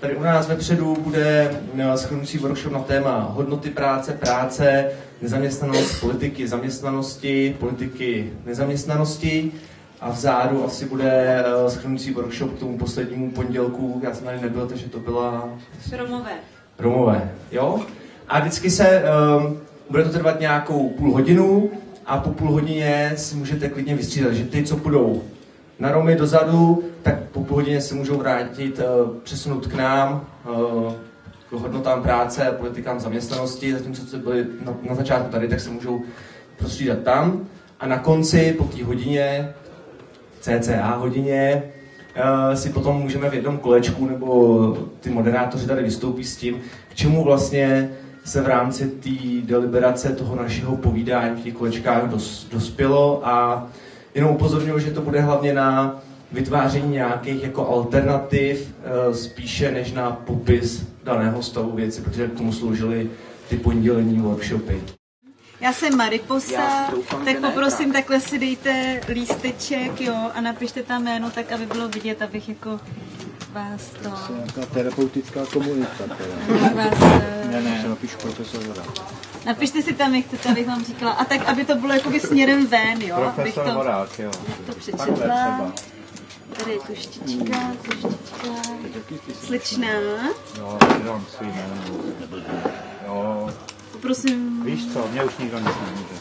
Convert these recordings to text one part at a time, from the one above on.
Tady u nás vepředu bude schrnující workshop na téma hodnoty práce, práce, nezaměstnanost, politiky zaměstnanosti, politiky nezaměstnanosti. A vzadu asi bude eh, schrnující workshop k tomu poslednímu pondělku. Já jsem tady nebyl, takže to byla... Romové. Romové, jo? A vždycky se, um, bude to trvat nějakou půl hodinu a po půl hodině si můžete klidně vystřídat, že ty, co půjdou na Romy dozadu, tak po půl hodině se můžou vrátit, uh, přesunout k nám, uh, k hodnotám práce a politikám zaměstnanosti, zatímco co byli na, na začátku tady, tak se můžou prostřídat tam. A na konci, po té hodině, cca hodině, uh, si potom můžeme v jednom kolečku, nebo ty moderátoři tady vystoupí s tím, k čemu vlastně se v rámci té deliberace toho našeho povídání v těch kolečkách dos, dospělo a jenom upozorňuji, že to bude hlavně na vytváření nějakých jako alternativ uh, spíše než na popis daného stavu věci, protože k tomu sloužily ty pondělní workshopy. Já jsem Mariposa, doufám, tak poprosím, ne, takhle si dejte lísteček, jo, a napište tam jméno, tak aby bylo vidět, abych jako vás to... To je nějaká terapeutická komunita. Abych vás... eh, Ne, ne. Se napíšu profesor Vora. Napište si tam, jak chcete, abych vám říkala. A tak, aby to bylo jakoby směrem ven, jo, abych Profesor to, Vorák, jo. to přečetla. třeba. Tady je tuštička, tuštička, slečná. Jo, jenom svým jménem. Jo, Poprosím víš co, mě už nikdo nic nemůže.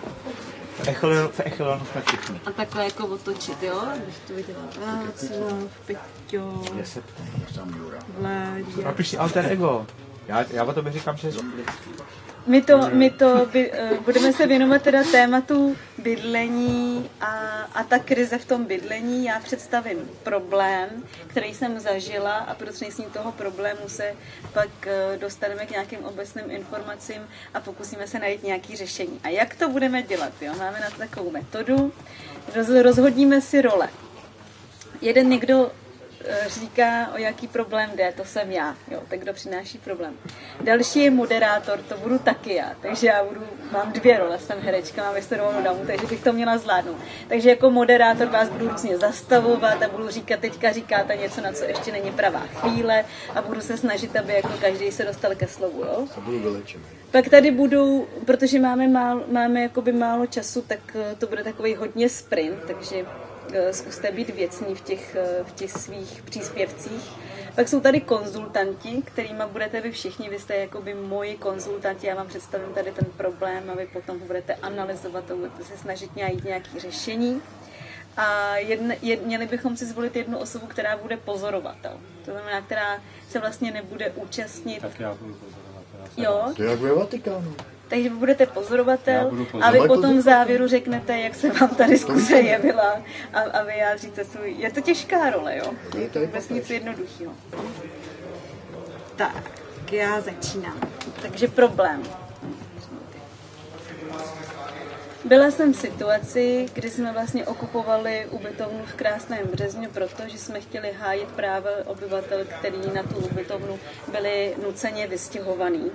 V Echelonu, v Echelonu jsme všichni. a takhle jako otočit, jo? Když to viděla Václav, Peťo, Já se ptám. Vládě. Napiš si alter ego. Já, já o tobě říkám, že My to, my to by, eh, budeme se věnovat teda tématu bydlení a, a ta krize v tom bydlení. Já představím problém, který jsem zažila a prostřednictvím toho problému se pak eh, dostaneme k nějakým obecným informacím a pokusíme se najít nějaké řešení. A jak to budeme dělat? Jo? Máme na to takovou metodu. Roz, rozhodníme si role. Jeden někdo říká, o jaký problém jde, to jsem já, jo, tak kdo přináší problém. Další je moderátor, to budu taky já, takže já budu, mám dvě role, jsem herečka, mám vystudovanou damu, takže bych to měla zvládnout. Takže jako moderátor vás budu různě zastavovat a budu říkat, teďka říkáte něco, na co ještě není pravá chvíle a budu se snažit, aby jako každý se dostal ke slovu, jo. A budu. Pak tady budou, protože máme, málo, máme jakoby málo času, tak eh, to bude takový hodně sprint, takže eh, zkuste být věcní v těch, eh, v těch svých příspěvcích. Pak jsou tady konzultanti, kterými budete vy všichni, vy jste jakoby moji konzultanti, já vám představím tady ten problém a vy potom ho budete analyzovat a budete se snažit najít nějaké řešení. A jedne, jed, měli bychom si zvolit jednu osobu, která bude pozorovatel. To znamená, která se vlastně nebude účastnit. Tak já budu pozorovat. Já se Jo, To je jak ve Vatikánu. Takže vy budete pozorovatel a vy potom v závěru řeknete, jak se vám ta diskuse jevila a, a vyjádříte svůj... Je to těžká role, jo? Je to vůbec nic jednoduchého. Tak, já začínám. Takže problém. Byla jsem v situaci, kdy jsme vlastně okupovali ubytovnu v Krásném Březně, protože jsme chtěli hájit práva obyvatel, který na tu ubytovnu byli nuceně vystěhovaní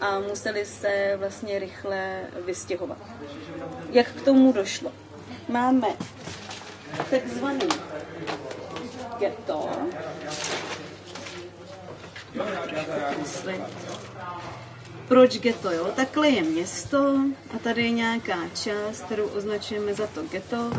a museli se vlastně rychle vystěhovat. Jak k tomu došlo? Máme takzvaný ghetto. Proč ghetto, jo? Takhle je město a tady je nějaká část, kterou označujeme za to ghetto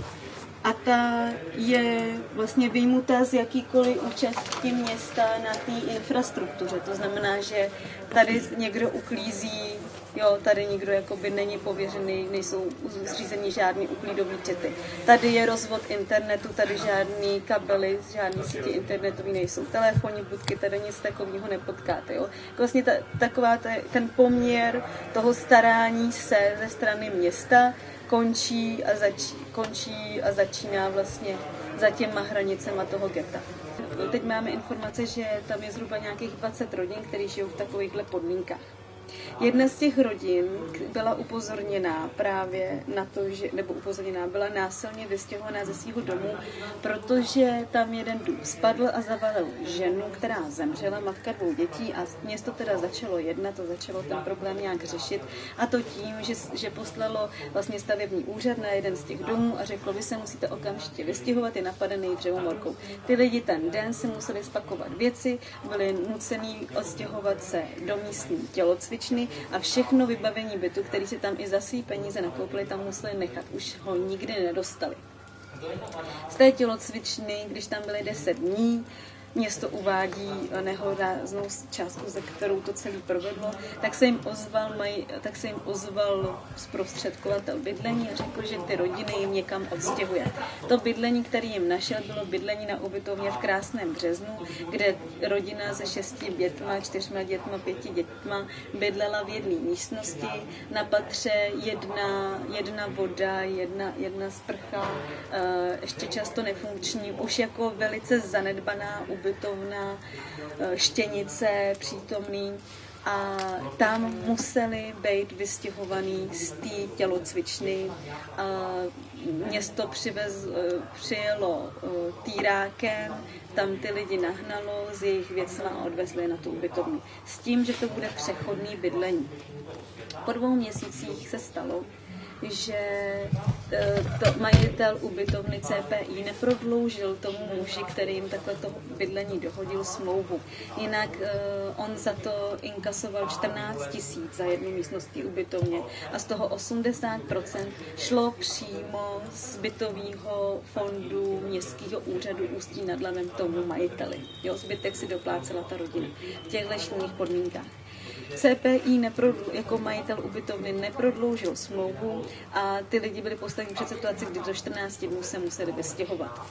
a ta je vlastně vyjmutá z jakýkoliv účasti města na té infrastruktuře. To znamená, že tady někdo uklízí, jo, tady nikdo jakoby není pověřený, nejsou zřízení žádný uklídový čety. Tady je rozvod internetu, tady žádný kabely, žádný sítě internetový nejsou, telefonní budky, tady nic takového nepotkáte. Jo. Vlastně ta, taková ta, ten poměr toho starání se ze strany města končí a, zač, končí a začíná vlastně za těma hranicema toho geta. Teď máme informace, že tam je zhruba nějakých 20 rodin, kteří žijou v takovýchhle podmínkách. Jedna z těch rodin byla upozorněná právě na to, že, nebo upozorněná, byla násilně vystěhovaná ze svého domu, protože tam jeden dům spadl a zavalil ženu, která zemřela, matka dvou dětí a město teda začalo jednat a začalo ten problém nějak řešit a to tím, že, že poslalo vlastně stavební úřad na jeden z těch domů a řeklo, vy se musíte okamžitě vystěhovat, je napadený dřevomorkou. Ty lidi ten den si museli spakovat věci, byli nucený odstěhovat se do místní tělocvičny a všechno vybavení bytu, který si tam i za svý peníze nakoupili, tam museli nechat. Už ho nikdy nedostali. Z té tělocvičny, když tam byly 10 dní, město uvádí nehoráznou částku, za kterou to celé provedlo, tak se jim ozval, maj, tak se jim ozval zprostředkovatel bydlení a řekl, že ty rodiny jim někam odstěhuje. To bydlení, který jim našel, bylo bydlení na ubytovně v Krásném březnu, kde rodina se šesti dětma, čtyřma dětma, pěti dětma bydlela v jedné místnosti, na patře jedna, jedna voda, jedna, jedna sprcha, eh, ještě často nefunkční, už jako velice zanedbaná ubytovna, eh, štěnice přítomný a tam museli být vystěhovaný z té tělocvičny. A město přivez, eh, přijelo eh, týrákem, tam ty lidi nahnalo z jejich věcma a odvezli na tu ubytovnu. S tím, že to bude přechodný bydlení. Po dvou měsících se stalo, že e, to majitel ubytovny CPI neprodloužil tomu muži, který jim takhle to bydlení dohodil smlouvu. Jinak e, on za to inkasoval 14 tisíc za jednu místností ubytovně a z toho 80% šlo přímo z bytového fondu městského úřadu Ústí nad Labem tomu majiteli. Jo, zbytek si doplácela ta rodina v těchto podmínkách. CPI neprodlu, jako majitel ubytovny neprodloužil smlouvu a ty lidi byli postaveni před situaci, kdy do 14 dnů se museli vystěhovat.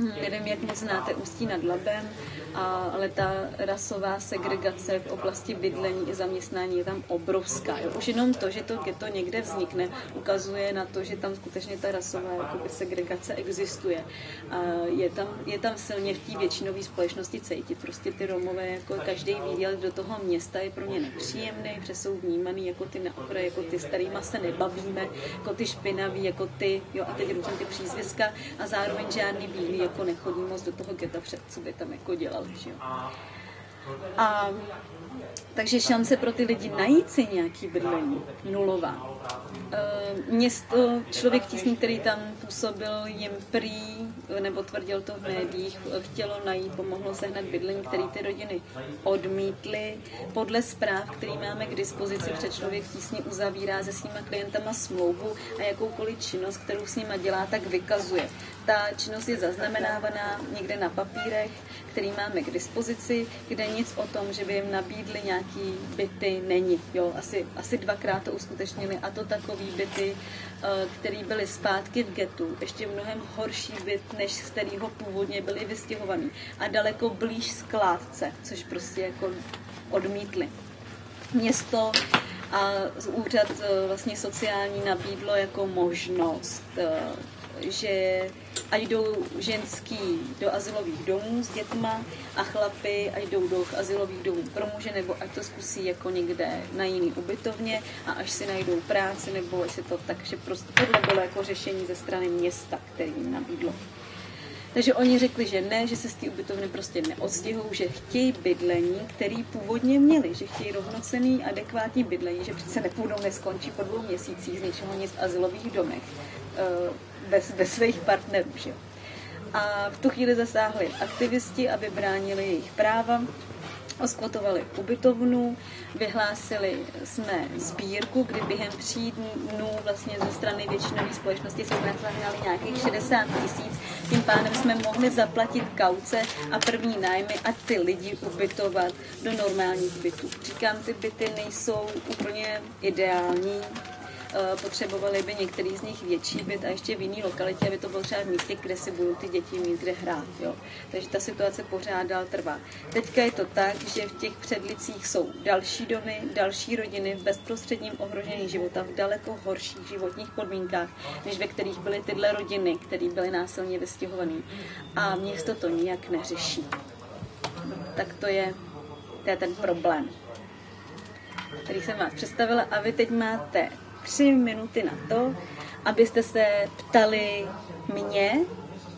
Hmm, nevím, jak moc znáte Ústí nad Labem, ale ta rasová segregace v oblasti bydlení i zaměstnání je tam obrovská. Jo. Už jenom to, že to ghetto někde vznikne, ukazuje na to, že tam skutečně ta rasová jakoby, segregace existuje. A je, tam, je tam silně v té většinové společnosti cítit. Prostě ty Romové, jako každý výděl do toho města je pro ně nepříjemný, protože jsou vnímaný jako ty na jako ty starýma se nebavíme, jako ty špinaví, jako ty, jo, a teď různě ty přízviska a zároveň žádný bílý jako nechodí moc do toho geta před, co by tam jako dělali. Že jo. A takže šance pro ty lidi najít si nějaký bydlení nulová. E, město, člověk tísní, který tam působil, jim prý, nebo tvrdil to v médiích, chtělo najít, pomohlo sehnat bydlení, který ty rodiny odmítly. Podle zpráv, který máme k dispozici, před člověk tísně uzavírá se svýma klientama smlouvu a jakoukoliv činnost, kterou s nima dělá, tak vykazuje. Ta činnost je zaznamenávaná někde na papírech, který máme k dispozici, kde nic o tom, že by jim nabídli nějaký byty, není. Jo, asi, asi dvakrát to uskutečnili a to takový byty, eh, které byly zpátky v getu, ještě mnohem horší byt, než z kterého původně byli vystěhovaný a daleko blíž skládce, což prostě jako odmítli. Město a úřad eh, vlastně sociální nabídlo jako možnost eh, že ať jdou ženský do asilových domů s dětma a chlapy ať jdou do asilových domů pro muže, nebo ať to zkusí jako někde na jiný ubytovně a až si najdou práci, nebo jestli to tak, že prostě tohle bylo jako řešení ze strany města, který jim nabídlo. Takže oni řekli, že ne, že se z té ubytovny prostě neodstěhují, že chtějí bydlení, který původně měli, že chtějí rovnocený, adekvátní bydlení, že přece nepůjdou, neskončí po dvou měsících z něčeho nic v asilových domech eh, bez, bez svých partnerů. Že? A v tu chvíli zasáhli aktivisti, aby bránili jejich práva, oskvotovali ubytovnu, vyhlásili jsme sbírku, kdy během tří dnů vlastně ze strany většinové společnosti jsme nahnali nějakých 60 tisíc. Tím pádem jsme mohli zaplatit kauce a první nájmy a ty lidi ubytovat do normálních bytů. Říkám, ty byty nejsou úplně ideální, potřebovali by některý z nich větší byt a ještě v jiné lokalitě, aby to bylo třeba v místě, kde si budou ty děti mít kde hrát. Jo. Takže ta situace pořád dál trvá. Teďka je to tak, že v těch předlicích jsou další domy, další rodiny v bezprostředním ohrožení života v daleko horších životních podmínkách, než ve kterých byly tyhle rodiny, které byly násilně vystěhované. A město to nijak neřeší. Tak to je, to je ten problém. který jsem vás představila a vy teď máte tři minuty na to, abyste se ptali mě,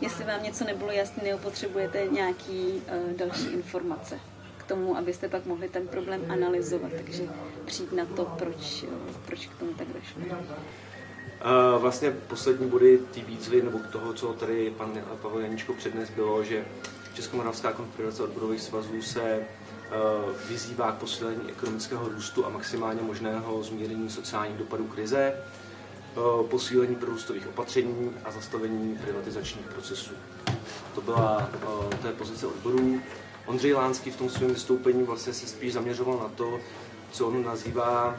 jestli vám něco nebylo jasné nebo potřebujete nějaký uh, další informace k tomu, abyste pak mohli ten problém analyzovat, takže přijít na to, proč, uh, proč k tomu tak došlo. Vlastně poslední body té výzvy, nebo toho, co tady pan Pavel Janíčko přednes bylo, že Českomoravská konfederace odborových svazů se vyzývá k posílení ekonomického růstu a maximálně možného zmírnění sociálních dopadů krize, uh, posílení prorůstových opatření a zastavení privatizačních procesů. To byla to je pozice odborů. Ondřej Lánský v tom svém vystoupení vlastně se spíš zaměřoval na to, co on nazývá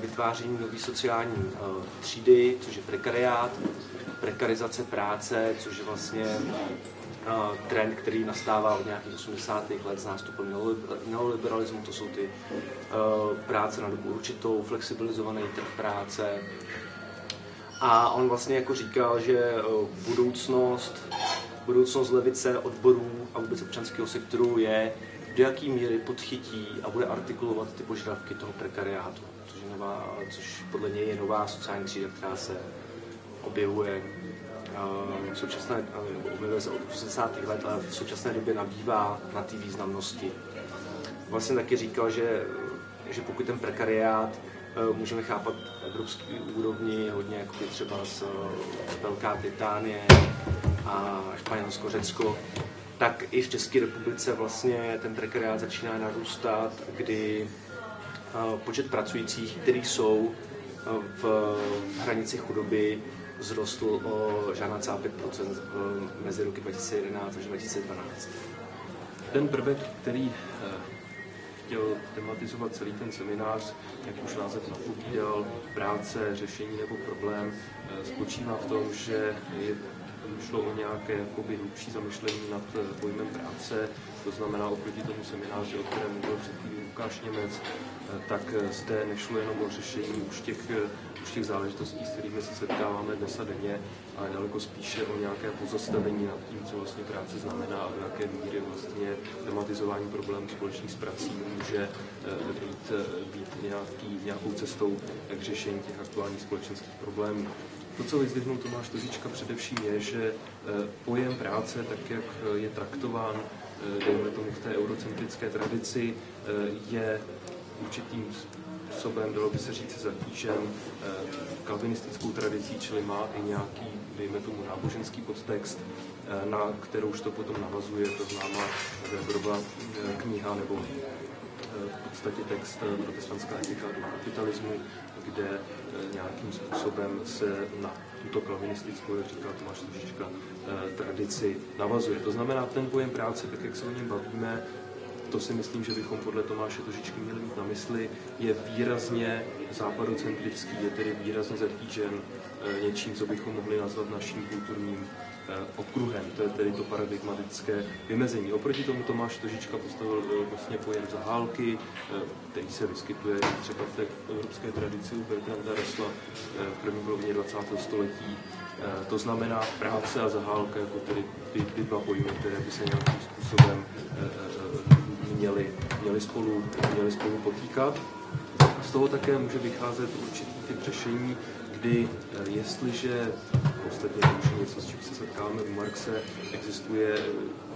vytváření nové sociální třídy, což je prekariát, prekarizace práce, což je vlastně trend, který nastává od nějakých 80. let s nástupem neoliberalismu, to jsou ty práce na dobu určitou, flexibilizovaný trh práce. A on vlastně jako říkal, že budoucnost, budoucnost levice, odborů a vůbec občanského sektoru je, do jaký míry podchytí a bude artikulovat ty požadavky toho prekariátu, což, je nová, což podle něj je nová sociální třída, která se objevuje v současné, objevuje se od 80. let, ale v současné době nabývá na té významnosti. Vlastně taky říkal, že, že pokud ten prekariát e, můžeme chápat evropský úrovni, hodně jako třeba z Velká Británie a Španělsko, Řecko, tak i v České republice vlastně ten prekariát začíná narůstat, kdy počet pracujících, kteří jsou v hranici chudoby, vzrostl o žádná 5 mezi roky 2011 až 2012. Ten prvek, který chtěl tematizovat celý ten seminář, jak už název napovídal, práce, řešení nebo problém, spočívá v tom, že je šlo o nějaké jakoby hlubší zamyšlení nad eh, pojmem práce, to znamená oproti tomu semináři, o kterém mluvil před chvílí Lukáš Němec, eh, tak eh, zde nešlo jenom o řešení už těch, už těch záležitostí, s kterými se setkáváme dnes a denně, ale daleko spíše o nějaké pozastavení nad tím, co vlastně práce znamená a v jaké míry vlastně tematizování problémů společných s prací může být, být nějaký, nějakou cestou k řešení těch aktuálních společenských problémů. To, co vyzdvihnul Tomáš Tožička především, je, že eh, pojem práce, tak jak eh, je traktován, eh, dejme tomu v té eurocentrické tradici, je určitým způsobem, dalo by se říct, zatížen kalvinistickou tradicí, čili má i nějaký, dejme tomu, náboženský podtext, na kterouž to potom navazuje, to známá Weberova kniha nebo v podstatě text protestantská etika do kapitalismu, kde eh, nějakým způsobem se na tuto kalvinistickou, jak říká Tomáš Tužička, eh, tradici navazuje. To znamená, ten pojem práce, tak jak se o něm bavíme, to si myslím, že bychom podle Tomáše Tožičky měli mít na mysli, je výrazně západocentrický, je tedy výrazně zatížen eh, něčím, co bychom mohli nazvat naším kulturním Eh, okruhem. To je tedy to paradigmatické vymezení. Oproti tomu Tomáš Tožička postavil eh, vlastně pojem zahálky, který se vyskytuje třeba v té evropské tradici u Bertranda Resla v první polovině 20. století. To znamená práce a zahálka jako tedy ty, ty dva pojmy, které by se nějakým způsobem měly, měly, spolu, měly spolu potýkat. Z toho také může vycházet určitý typ řešení, kdy jestliže ostatně už něco, s čím se setkáváme u Marxe, existuje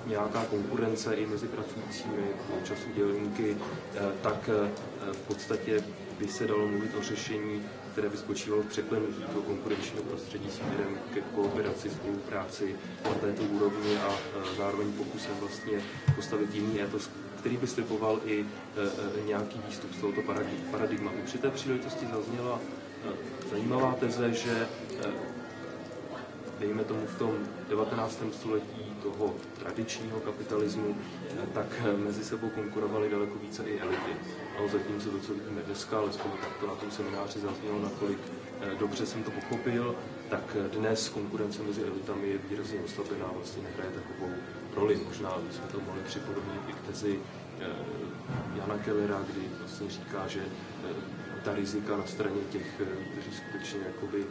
nějaká konkurence i mezi pracujícími času dělníky, eh, tak eh, v podstatě by se dalo mluvit o řešení, které by spočívalo v překlenutí toho konkurenčního prostředí směrem ke kooperaci, spolupráci na této úrovni a eh, zároveň pokusem vlastně postavit jiný etos, který by sliboval i nějaký výstup z tohoto paradigma. Při té příležitosti zazněla zajímavá teze, že dejme tomu v tom 19. století toho tradičního kapitalismu, tak mezi sebou konkurovaly daleko více i elity. A zatímco to, co vidíme dneska, alespoň tak to na tom semináři zaznělo, nakolik dobře jsem to pochopil, tak dnes konkurence mezi elitami je výrazně oslabená, vlastně nehraje takovou roli. Možná bychom to mohli připodobnit i k tezi eh, Jana Kellera, kdy vlastně říká, že eh, ta rizika na straně těch, kteří skutečně jakoby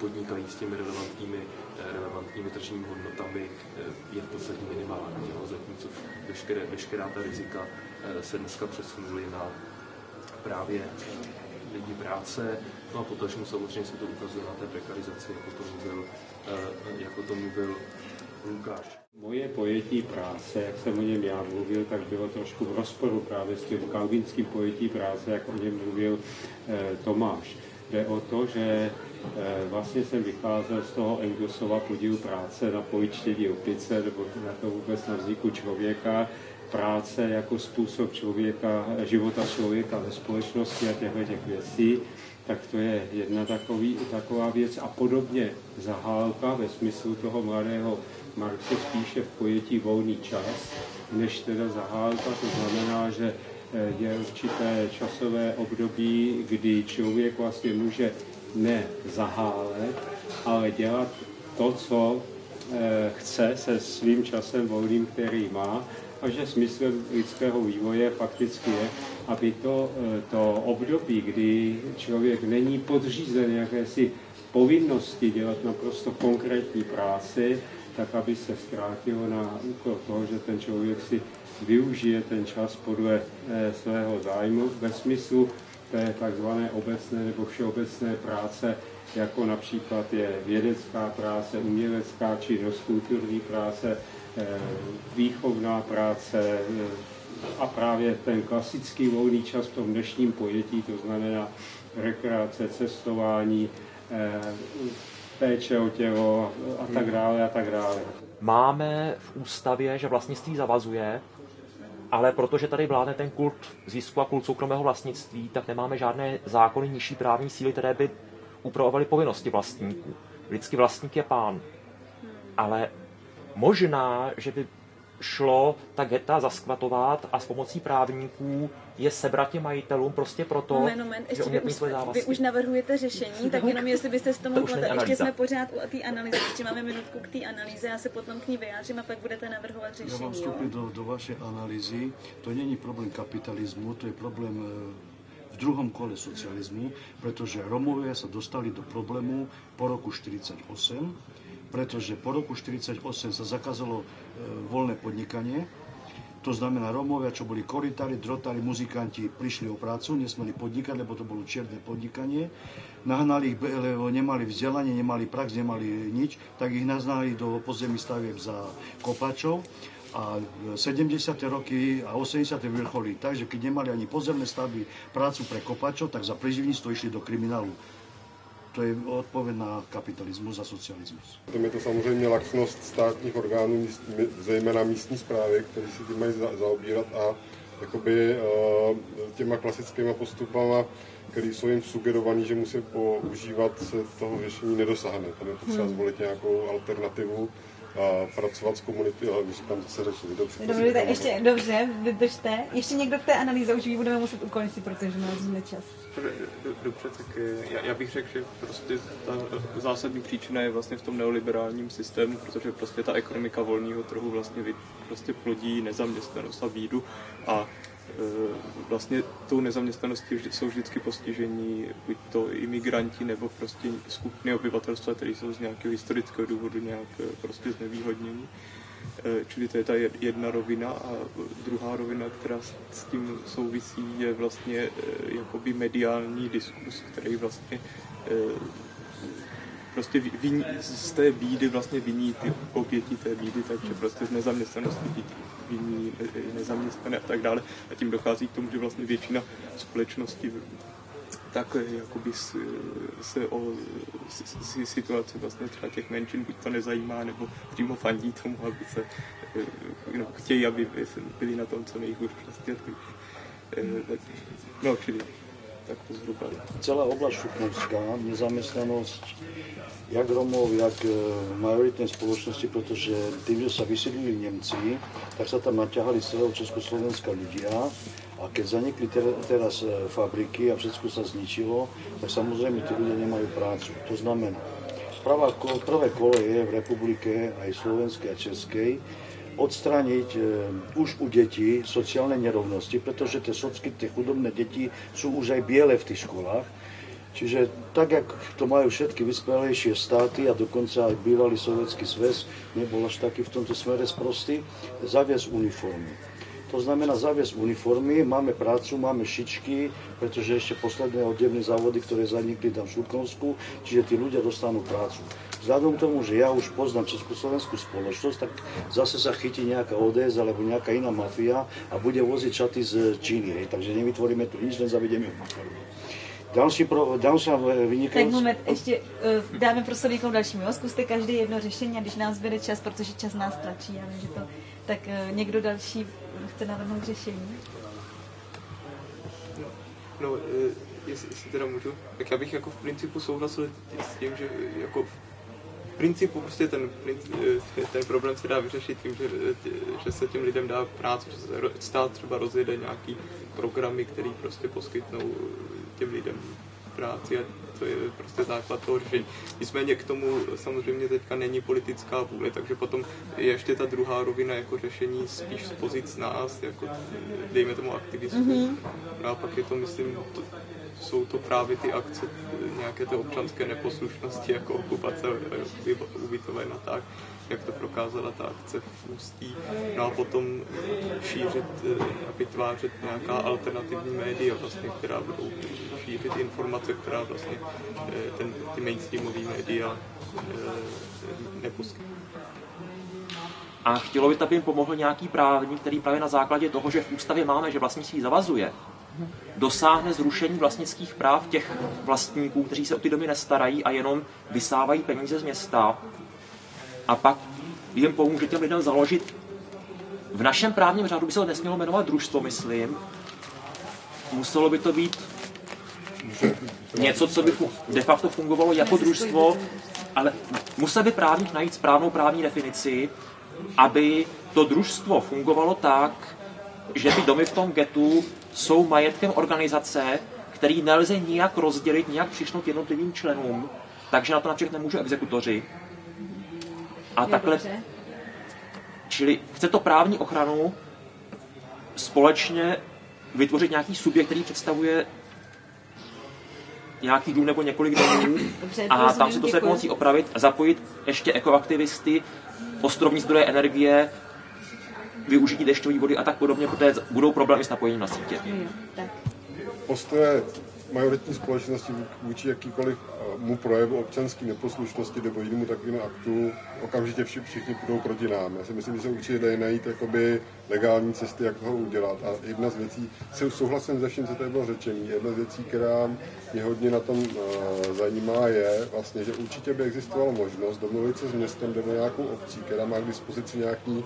podnikají s těmi relevantními, eh, relevantními tržními hodnotami, eh, je v podstatě minimální. Jo? Zatímco veškeré, veškerá ta rizika eh, se dneska přesunuly na právě lidi práce. No a potažmu samozřejmě se to ukazuje na té prekarizaci, jako to mluvil, eh, jako to mluvil Lukáš. Moje pojetí práce, jak jsem o něm já mluvil, tak bylo trošku v rozporu právě s tím kalvinským pojetí práce, jak o něm mluvil eh, Tomáš. Jde o to, že eh, vlastně jsem vycházel z toho Engelsova podílu práce na pojištění opice, nebo na to vůbec na vzniku člověka, práce jako způsob člověka, života člověka ve společnosti a těchto těch věcí, tak to je jedna takový, taková věc. A podobně zahálka ve smyslu toho mladého Marxe spíše v pojetí volný čas, než teda zahálka. To znamená, že eh, je určité časové období, kdy člověk vlastně může ne zahálet, ale dělat to, co eh, chce se svým časem volným, který má, a že smyslem lidského vývoje fakticky je, aby to, eh, to období, kdy člověk není podřízen jakési povinnosti dělat naprosto konkrétní práci, tak aby se zkrátilo na úkol toho, že ten člověk si využije ten čas podle eh, svého zájmu ve smyslu té takzvané obecné nebo všeobecné práce, jako například je vědecká práce, umělecká činnost, kulturní práce, výchovná práce eh, a právě ten klasický volný čas v tom dnešním pojetí, to znamená rekreace, cestování, péče o tělo a tak dále a tak dále. Máme v ústavě, že vlastnictví zavazuje, ale protože tady vládne ten kult zisku a kult soukromého vlastnictví, tak nemáme žádné zákony nižší právní síly, které by upravovaly povinnosti vlastníků. Vždycky vlastník je pán. Ale možná, že by šlo ta geta zaskvatovat a s pomocí právníků je sebrat těm majitelům prostě proto, moment, moment, ještě že vy už, vy už navrhujete řešení, tak jenom jestli byste s tomu to ještě jsme pořád u té analýzy, ještě máme minutku k té analýze, já se potom k ní vyjádřím a pak budete navrhovat řešení. Já vám vstupím do, do vaší analýzy, to není problém kapitalismu, to je problém eh, v druhom kole socializmu, protože Romovia sa dostali do problému po roku 48, pretože po roku 1948 sa zakázalo e, voľné podnikanie. To znamená, Rómovia, čo boli koritári, drotári, muzikanti, prišli o prácu, nesmeli podnikať, lebo to bolo čierne podnikanie. Nahnali ich, lebo nemali vzdelanie, nemali prax, nemali nič, tak ich naznali do podzemí stavieb za kopačov a 70. roky a 80. vrcholí. Takže keď nemali ani podzemné stavby prácu pre kopačov, tak za preživníctvo išli do kriminálu. To je odpověď na kapitalismus a socialismus. Tam je to samozřejmě laxnost státních orgánů, zejména místní zprávy, které si tím mají zaobírat a jakoby eh, těma klasickými postupama, které jsou jim sugerované, že musí používat, se toho řešení nedosáhne. Tam je potřeba hmm. zvolit nějakou alternativu, a pracovat s komunity, ale když tam zase řešili. Dobře, dobře, tak ještě, dobře, vydržte. Ještě někdo k té analýze, už ji budeme muset ukončit, protože nás zíme čas. Dobře, tak já, já bych řekl, že prostě ta zásadní příčina je vlastně v tom neoliberálním systému, protože prostě ta ekonomika volného trhu vlastně prostě plodí nezaměstnanost a bídu a vlastně tou nezaměstnaností jsou vždycky postižení buď to imigranti nebo prostě skupiny obyvatelstva, které jsou z nějakého historického důvodu nějak e, prostě znevýhodnění. Eh, čili to je ta jedna rovina a druhá rovina, která s tím souvisí, je vlastně eh, jakoby mediální diskus, který vlastně eh, prostě viní, z té bídy vlastně viní ty oběti té bídy, takže prostě z nezaměstnanosti viní nezaměstnané a tak dále. A tím dochází k tomu, že vlastně většina společnosti tak jakoby se o situaci vlastně třeba těch menšin buď to nezajímá, nebo přímo fandí tomu, aby se eh, no, chtějí, aby byli na tom co nejhůř prostě. Eh, no, čili tak to zhruba. Celá oblast Šupnovská, nezaměstnanost jak Romov, jak eh, majoritné spoločnosti, protože tým, že sa vysídlili Němci, tak sa tam naťahali z celého Československa ľudia a keď zanikli teraz e, fabriky a všetko sa zničilo, tak samozrejme tí ľudia nemajú prácu. To znamená, prvé kole je v republike aj slovenskej a českej odstrániť e, už u detí sociálne nerovnosti, pretože tie socky, tie chudobné deti sú už aj biele v tých školách. Čiže tak, jak to majú všetky vyspelejšie státy a dokonca aj bývalý sovětský sväz nebol až taký v tomto smere sprostý, zaviesť uniformy. To znamená zaviesť uniformy, máme prácu, máme šičky, pretože ešte posledné odevné závody, ktoré zanikli tam v Šutkovsku, čiže tí ľudia dostanú prácu. Vzhľadom k tomu, že ja už poznám Československú spoločnosť, tak zase sa chytí nejaká ODS alebo nejaká iná mafia a bude voziť čaty z Číny. Takže nevytvoríme tu nič, len zavedeme. Další, pro, další vynikající... Tak moment, ještě uh, dáme prostor někomu dalšímu. Zkuste každý jedno řešení a když nás bude čas, protože čas nás tlačí, já vím, že to, tak uh, někdo další chce navrhnout řešení? No, uh, jestli, jestli teda můžu, tak já bych jako v principu souhlasil s tím, že jako v principu prostě ten, ten problém se dá vyřešit tím, že, že se těm lidem dá práce, že se stát třeba rozjede nějaký programy, které prostě poskytnou těm lidem práci a to je prostě základ toho řešení. Nicméně k tomu samozřejmě teďka není politická vůle, takže potom je ještě ta druhá rovina jako řešení spíš z pozic nás, jako dejme tomu aktivistů. Mm-hmm. A pak je to, myslím, to, jsou to právě ty akce nějaké té občanské neposlušnosti, jako okupace ubytoven a tak jak to prokázala ta akce v Ústí. No a potom šířit eh, a vytvářet nějaká alternativní média, vlastně, která budou šířit informace, která vlastně eh, ten, ty mainstreamové média eh, neposkytují. A chtělo by, aby jim pomohl nějaký právník, který právě na základě toho, že v ústavě máme, že vlastnictví zavazuje, dosáhne zrušení vlastnických práv těch vlastníků, kteří se o ty domy nestarají a jenom vysávají peníze z města a pak jim pomůže těm lidem založit. V našem právním řádu by se to nesmělo jmenovat družstvo, myslím. Muselo by to být něco, co by de facto fungovalo jako družstvo, ale musel by právník najít správnou právní definici, aby to družstvo fungovalo tak, že ty domy v tom getu jsou majetkem organizace, který nelze nijak rozdělit, nijak přišnout jednotlivým členům, takže na to například nemůžu exekutoři. A takhle, čili chce to právní ochranu společně vytvořit nějaký subjekt, který představuje nějaký dům nebo několik domů. Dobře, a tam se to se pomocí opravit, zapojit ještě ekoaktivisty, ostrovní zdroje energie, využití dešťové vody a tak podobně, protože budou problémy s napojením na sítě. Postoje majoritní společnosti vůči jakýkoliv eh, mu projevu občanské neposlušnosti nebo jinému takovému aktu okamžitě vši, všichni půjdou proti nám. Já si myslím, že se určitě dají najít jakoby legální cesty, jak ho udělat. A jedna z věcí, se souhlasím se vším, co tady bylo řečení, jedna z věcí, která mě hodně na tom uh, zajímá, je vlastně, že určitě by existovala možnost domluvit se s městem nebo nějakou obcí, která má k dispozici nějaký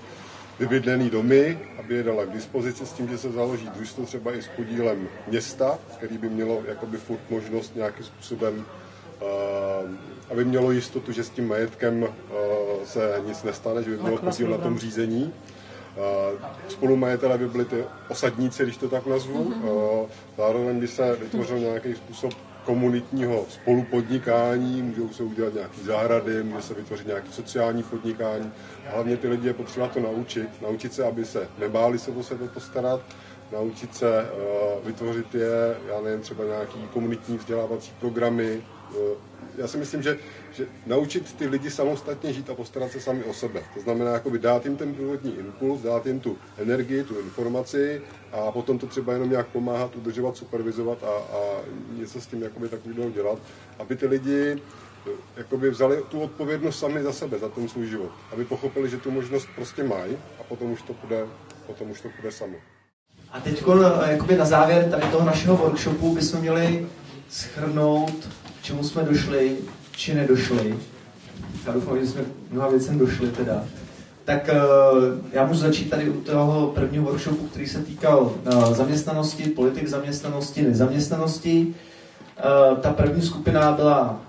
vybydlený domy, aby je dala k dispozici s tím, že se založí družstvo třeba i s podílem města, který by mělo jakoby furt možnost nějakým způsobem, uh, aby mělo jistotu, že s tím majetkem uh, se nic nestane, že by mělo podíl na tom řízení. Uh, spolumajitele by byli ty osadníci, když to tak nazvu. Uh, zároveň by se vytvořil nějaký způsob komunitního spolupodnikání, můžou se udělat nějaké zahrady, může se vytvořit nějaké sociální podnikání. Hlavně ty lidi je potřeba to naučit, naučit se, aby se nebáli se o sebe postarat, naučit se uh, vytvořit je, já nevím, třeba nějaký komunitní vzdělávací programy. Uh, já si myslím, že, že naučit ty lidi samostatně žít a postarat se sami o sebe. To znamená jakoby dát jim ten původní impuls, dát jim tu energii, tu informaci a potom to třeba jenom nějak pomáhat, udržovat, supervizovat a, a něco s tím jakoby takového dělat, aby ty lidi eh, jakoby vzali tu odpovědnost sami za sebe, za ten svůj život. Aby pochopili, že tu možnost prostě mají a potom už to půjde, potom už to půjde samo. A teď jakoby na závěr tady toho našeho workshopu bychom měli schrnout, čemu jsme došli, či nedošli. Já doufám, že jsme mnoha věcem došli teda. Tak eh, já můžu začít tady u toho prvního workshopu, který se týkal eh, zaměstnanosti, politik zaměstnanosti, nezaměstnanosti. Eh, ta první skupina byla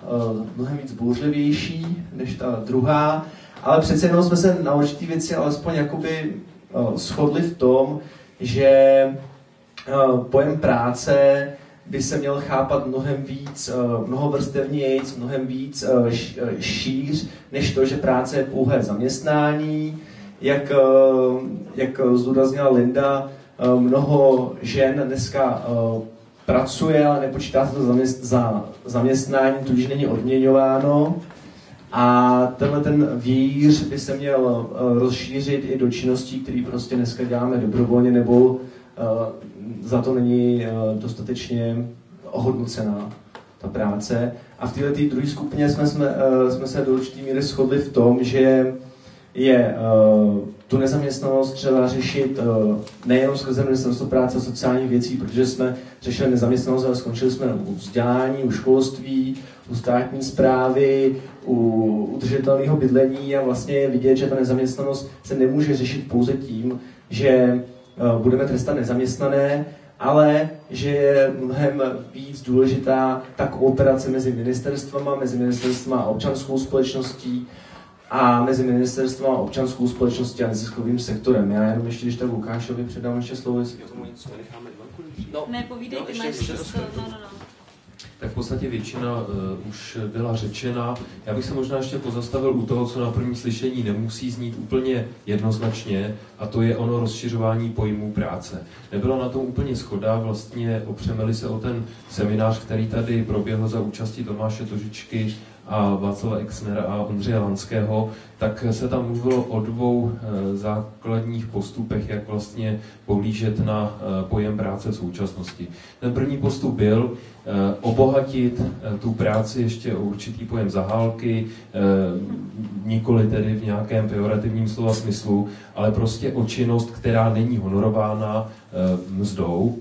mnohem víc bouřlivější než ta druhá, ale přece jenom jsme se na určitý věci alespoň jakoby shodli v tom, že pojem práce by se měl chápat mnohem víc, mnoho vrstevněji, mnohem víc šíř, než to, že práce je pouhé zaměstnání. Jak, jak zdůraznila Linda, mnoho žen dneska pracuje, ale nepočítá se to za zaměstnání, tudíž není odměňováno. A tenhle ten vějíř by se měl rozšířit i do činností, které prostě dneska děláme dobrovolně, nebo za to není uh, dostatečně ohodnocená ta práce. A v této druhé skupině jsme, jsme, uh, jsme se do určitý míry shodli v tom, že je uh, tu nezaměstnanost třeba řešit nejenom skrze ministerstvo práce a sociálních věcí, protože jsme řešili nezaměstnanost, ale skončili jsme u vzdělání, u školství, u státní zprávy, u udržitelného bydlení a vlastně je vidět, že ta nezaměstnanost se nemůže řešit pouze tím, že budeme trestat nezaměstnané, ale že je mnohem víc důležitá ta kooperace mezi ministerstvama, mezi ministerstvama a občanskou společností, a mezi ministerstvem a občanskou společností a neziskovým sektorem. Já jenom ještě, když tak Lukášovi předám ještě slovo, jestli tomu něco nenecháme No, ne, povídej, ty máš to, no, no, no. Tak v podstatě většina uh, už byla řečena. Já bych se možná ještě pozastavil u toho, co na první slyšení nemusí znít úplně jednoznačně, a to je ono rozšiřování pojmů práce. Nebyla na tom úplně schoda, vlastně opřemeli se o ten seminář, který tady proběhl za účasti Tomáše Tožičky a Václava Exnera a Ondřeje Lanského, tak se tam mluvilo o dvou eh, základních postupech, jak vlastně pohlížet na eh, pojem práce v současnosti. Ten první postup byl eh, obohatit tu práci ještě o určitý pojem zahálky, nikoli tedy v nějakém pejorativním slova smyslu, ale prostě o činnost, která není honorována mzdou,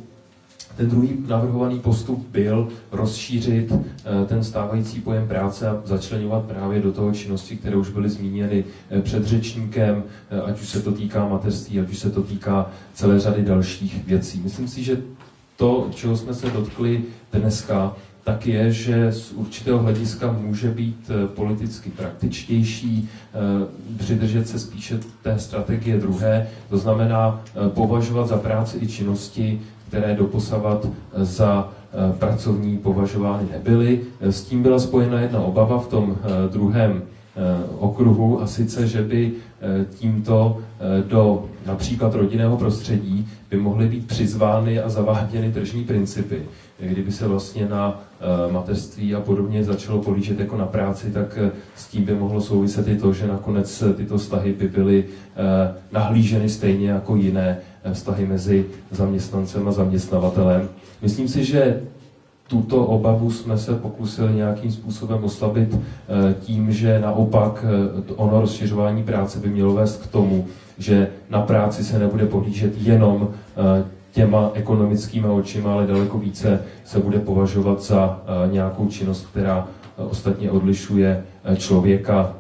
ten druhý navrhovaný postup byl rozšířit eh, ten stávající pojem práce a začlenovat právě do toho činnosti, které už byly zmíněny eh, před řečníkem, eh, ať už se to týká mateřství, ať už se to týká celé řady dalších věcí. Myslím si, že to, čeho jsme se dotkli dneska, tak je, že z určitého hlediska může být politicky praktičtější, přidržet se spíše té strategie druhé, to znamená považovat za práci i činnosti, které doposavat za eh, pracovní považovány nebyly. S tím byla spojena jedna obava v tom eh, druhém eh, okruhu a sice, že by tímto do například rodinného prostředí by mohly být přizvány a zaváděny tržní principy. Kdyby se vlastně na mateřství a podobně začalo polížet jako na práci, tak s tím by mohlo souviset i to, že nakonec tyto vztahy by byly nahlíženy stejně jako jiné vztahy mezi zaměstnancem a zaměstnavatelem. Myslím si, že tuto obavu jsme se pokusili nějakým způsobem oslabit eh, tím, že naopak eh, ono rozšiřování práce by mělo vést k tomu, že na práci se nebude pohlížet jenom eh, těma ekonomickými očima, ale daleko více se bude považovat za nějakou činnost, která ostatně odlišuje člověka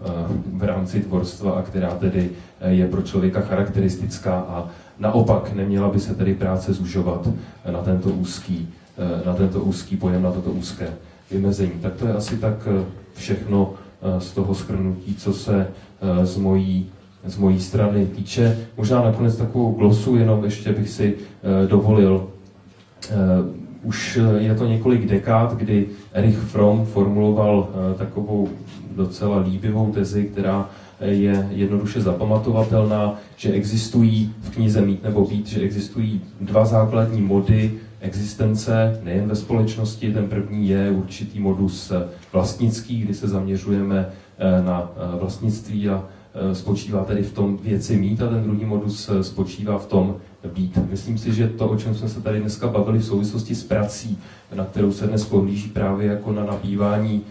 v rámci tvorstva a která tedy je pro člověka charakteristická a Naopak neměla by se tedy práce zužovat na tento úzký, eh, na tento úzký pojem, na toto úzké vymezení. Tak to je asi tak eh, všechno eh, z toho schrnutí, co se z mojí, z mojí strany týče. Možná nakonec takovou glosu jenom ještě bych si dovolil. Už je to několik dekád, kdy Erich Fromm formuloval takovou docela líbivou tezi, která je jednoduše zapamatovatelná, že existují v knize Mít nebo Být, že existují dva základní mody existence nejen ve společnosti. Ten první je určitý modus vlastnický, kdy se zaměřujeme eh, na eh, vlastnictví a eh, spočívá tedy v tom věci mít a ten druhý modus spočívá v tom být. Myslím si, že to, o čem jsme se tady dneska bavili v souvislosti s prací, na kterou se dnes pohlíží právě jako na nabývání,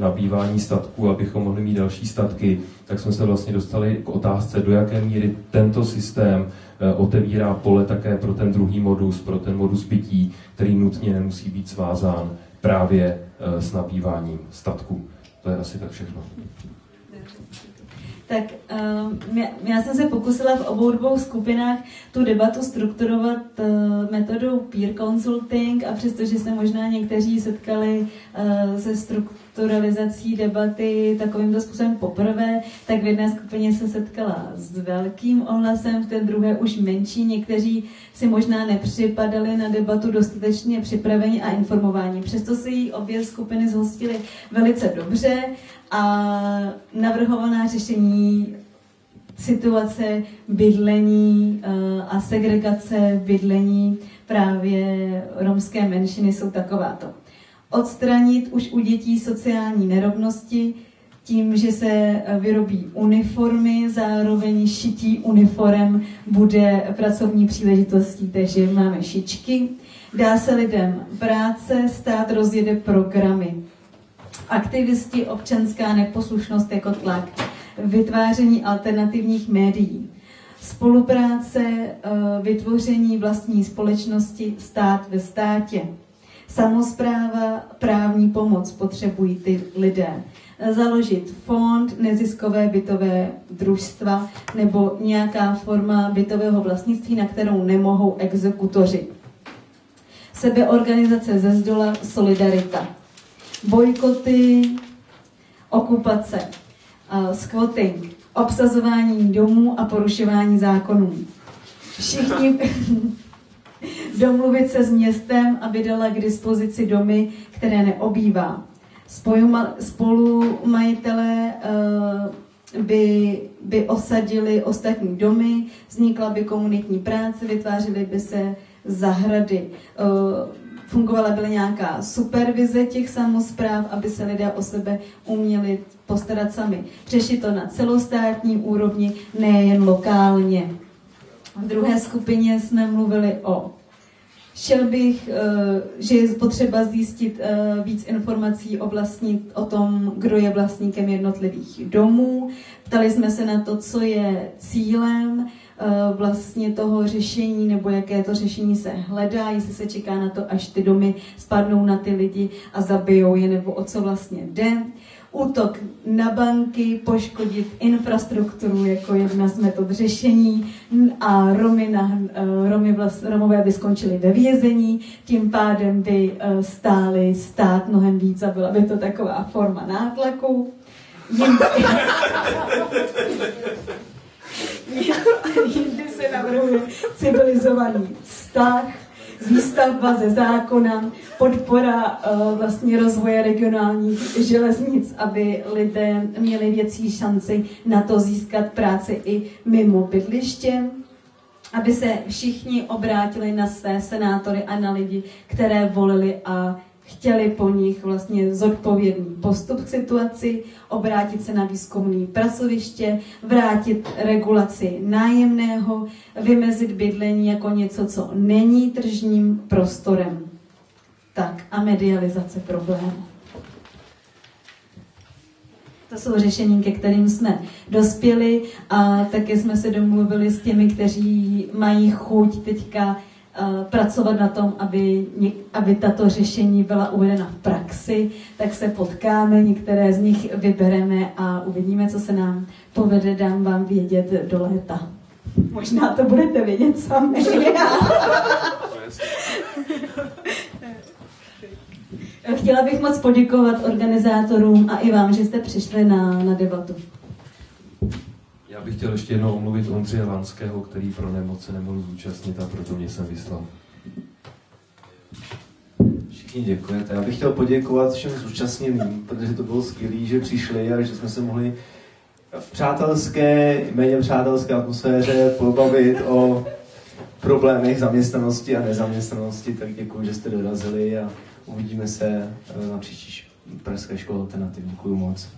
nabývání statků, abychom mohli mít další statky, tak jsme se vlastně dostali k otázce, do jaké míry tento systém eh, otevírá pole také pro ten druhý modus, pro ten modus bytí, který nutně nemusí být svázán právě eh, s nabýváním statku. To je asi tak všechno. Tak um, já, já jsem se pokusila v obou dvou skupinách tu debatu strukturovat uh, metodou peer consulting a přestože se možná někteří setkali uh, se strukturalizací debaty takovýmto způsobem poprvé, tak v jedné skupině se setkala s velkým ohlasem, v té druhé už menší. Někteří si možná nepřipadali na debatu dostatečně připraveni a informování. Přesto si ji obě skupiny zhostily velice dobře a navrhovaná řešení situace bydlení eh, a segregace bydlení právě romské menšiny jsou takováto. Odstranit už u dětí sociální nerovnosti, tím, že se vyrobí uniformy, zároveň šití uniform bude pracovní příležitostí, takže máme šičky. Dá se lidem práce, stát rozjede programy. Aktivisti, občanská neposlušnost jako tlak, vytváření alternativních médií, spolupráce, eh, vytvoření vlastní společnosti, stát ve státě. Samozpráva, právní pomoc potřebují ty lidé založit fond, neziskové bytové družstva nebo nějaká forma bytového vlastnictví, na kterou nemohou exekutoři. Sebeorganizace ze zdola, solidarita. Bojkoty, okupace, squatting, obsazování domů a porušování zákonů. Všichni domluvit se s městem, aby dala k dispozici domy, které neobývá spolumajitelé uh, by, by osadili ostatní domy, vznikla by komunitní práce, vytvářely by se zahrady. Uh, fungovala byla nějaká supervize těch samozpráv, aby se lidé o sebe uměli postarat sami. Řešit to na celostátní úrovni, nejen lokálně. V druhé skupině jsme mluvili o Šel bych, eh, že je potřeba zjistit eh, víc informací o, vlastní, o tom, kdo je vlastníkem jednotlivých domů. Ptali jsme se na to, co je cílem eh, vlastně toho řešení, nebo jaké to řešení se hledá, jestli se čeká na to, až ty domy spadnou na ty lidi a zabijou je, nebo o co vlastně jde útok na banky, poškodit infrastrukturu jako jedna z metod řešení a Romy na, eh, Romy vlast, Romové by skončili ve vězení, tím pádem by eh, stály stát mnohem víc a byla by to taková forma nátlaku. Jindy se navrhuje civilizovaný vztah, výstavba ze zákona, podpora uh, vlastně rozvoje regionálních železnic, aby lidé měli větší šanci na to získat práci i mimo bydliště, aby se všichni obrátili na své senátory a na lidi, které volili a chtěli po nich vlastně zodpovědný postup k situaci, obrátit se na výzkumné pracoviště, vrátit regulaci nájemného, vymezit bydlení jako něco, co není tržním prostorem. Tak a medializace problému. To jsou řešení, ke kterým jsme dospěli a také jsme se domluvili s těmi, kteří mají chuť teďka pracovat na tom, aby, aby tato řešení byla uvedena v praxi, tak se potkáme, některé z nich vybereme a uvidíme, co se nám povede, dám vám vědět do léta. Možná to budete vědět sami. Chtěla bych moc poděkovat organizátorům a i vám, že jste přišli na, na debatu. Já bych chtěl ještě jednou omluvit Ondřeje Lanského, který pro nemoc se nemohl zúčastnit a proto mě jsem vyslal. Všichni děkujete. Já bych chtěl poděkovat všem zúčastněným, protože to bylo skvělé, že přišli a že jsme se mohli v přátelské, méně přátelské atmosféře pobavit o problémech zaměstnanosti a nezaměstnanosti, tak děkuji, že jste dorazili a uvidíme se na příští Pražské škole alternativní. Děkuji moc.